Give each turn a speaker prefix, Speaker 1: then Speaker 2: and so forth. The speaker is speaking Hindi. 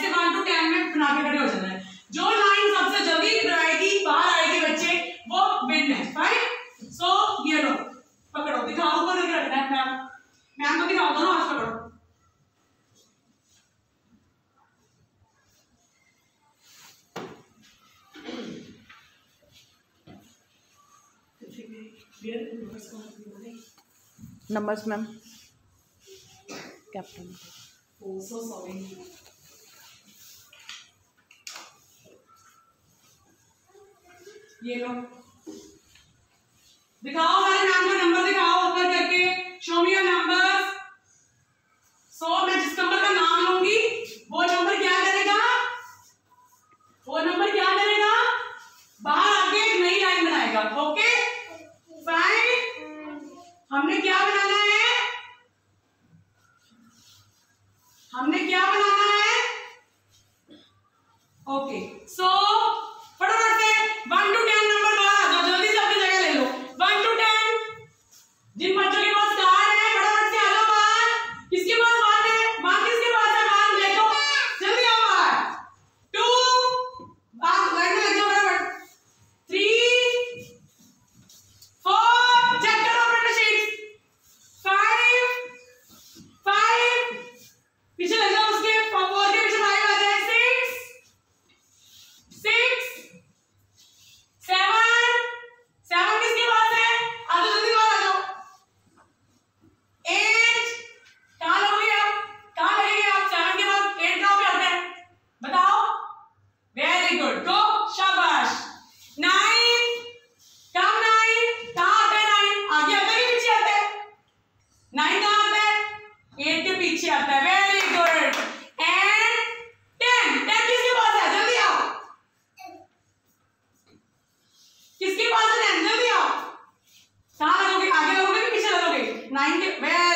Speaker 1: ऐसे वन टू टेन में बना के खड़े हो जाना है। जो लाइन सबसे जल्दी आएगी बाहर आएगी बच्चे वो विन है। फाइन सो ये लो पकड़ो। दिखाओ ऊपर करके रखना है मैम मैम को दिखाओ दोनों हाथ पकड़ो।
Speaker 2: Numbers ma'am captain
Speaker 1: Oh, so ये लो। दिखाओ सारे मैम को नंबर दिखाओ ऊपर करके। Show me your numbers so, मैं जिस नंबर का नाम लूँगी, वो नंबर क्या करेगा? वो नंबर क्या करेगा? बाहर आके एक नई लाइन बनाएगा। ओके फाइन हमने क्या बनाना है? हमने क्या बनाना है? ओके सो फटाफट पीछे आता है। Very good and ten ten किसके पास है? जल्दी आओ। किसके पास है? टेन जल्दी आओ। कहा लगोगे? आगे लगोगे कि पीछे लगोगे? नाइन के वेरी